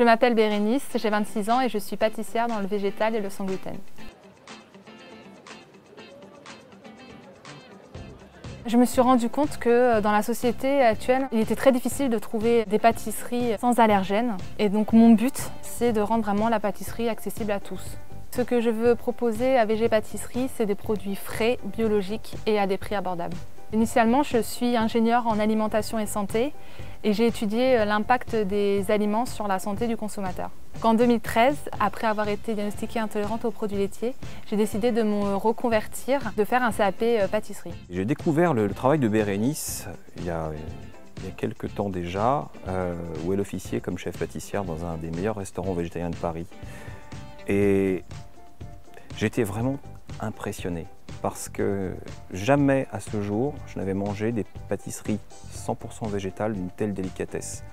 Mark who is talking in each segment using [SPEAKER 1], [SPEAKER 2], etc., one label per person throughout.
[SPEAKER 1] Je m'appelle Bérénice, j'ai 26 ans et je suis pâtissière dans le végétal et le sans gluten. Je me suis rendu compte que euh, dans la société actuelle, il était très difficile de trouver des pâtisseries sans allergènes. Et donc mon but, c'est de rendre vraiment la pâtisserie accessible à tous. Ce que je veux proposer à VG Pâtisserie, c'est des produits frais, biologiques et à des prix abordables. Initialement, je suis ingénieure en alimentation et santé et j'ai étudié euh, l'impact des aliments sur la santé du consommateur. En 2013, après avoir été diagnostiquée intolérante aux produits laitiers, j'ai décidé de me reconvertir, de faire un CAP euh, pâtisserie.
[SPEAKER 2] J'ai découvert le, travail de Bérénice il y a, quelques temps déjà, euh, où elle officiait comme chef pâtissière dans un des meilleurs restaurants végétariens de Paris. Et j'étais vraiment impressionné parce que jamais à ce jour je n'avais mangé des pâtisseries 100% végétales d'une telle délicatesse.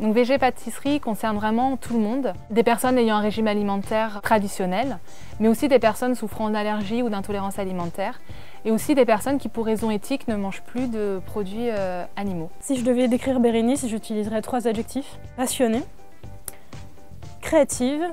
[SPEAKER 1] Donc VG Pâtisserie concerne vraiment tout le monde, des personnes ayant un régime alimentaire traditionnel, mais aussi des personnes souffrant d'allergies ou d'intolérance alimentaire, et aussi des personnes qui pour raisons éthiques ne mangent plus de produits euh, animaux.
[SPEAKER 3] Si je devais décrire Bérénice, j'utiliserais trois adjectifs. Passionnée, créative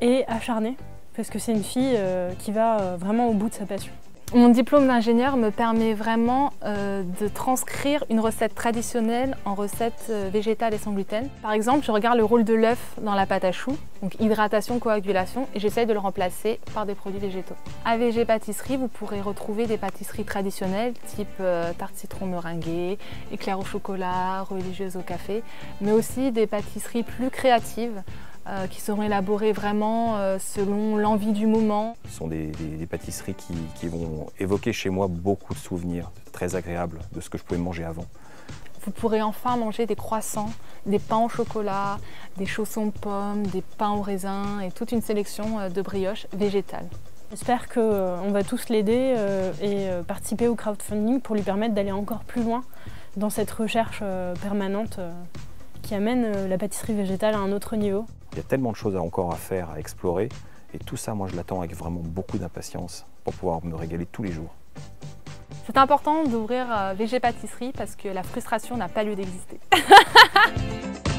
[SPEAKER 3] et acharnée parce que c'est une fille euh, qui va euh, vraiment au bout de sa passion.
[SPEAKER 1] Mon diplôme d'ingénieur me permet vraiment euh, de transcrire une recette traditionnelle en recette végétale et sans gluten. Par exemple, je regarde le rôle de l'œuf dans la pâte à choux, donc hydratation, coagulation, et j'essaye de le remplacer par des produits végétaux. À VG Pâtisserie, vous pourrez retrouver des pâtisseries traditionnelles type tarte citron meringuée, éclair au chocolat, religieuse au café, mais aussi des pâtisseries plus créatives euh, qui seront élaborées vraiment euh, selon l'envie du moment.
[SPEAKER 2] Ce sont des, pâtisseries qui, vont évoquer chez moi beaucoup de souvenirs très agréables de ce que je pouvais manger avant.
[SPEAKER 1] Vous pourrez enfin manger des croissants, des pains au chocolat, des chaussons de pommes, des pains au raisin et toute une sélection euh, de brioches végétales.
[SPEAKER 3] J'espère qu'on va tous l'aider et participer au crowdfunding pour lui permettre d'aller encore plus loin dans cette recherche permanente qui amène la pâtisserie végétale à un autre niveau.
[SPEAKER 2] Il y a tellement de choses encore à faire, à explorer. Et tout ça, moi, je l'attends avec vraiment beaucoup d'impatience pour pouvoir me régaler tous les jours.
[SPEAKER 1] C'est important d'ouvrir euh, VG Pâtisserie parce que la frustration n'a pas lieu d'exister.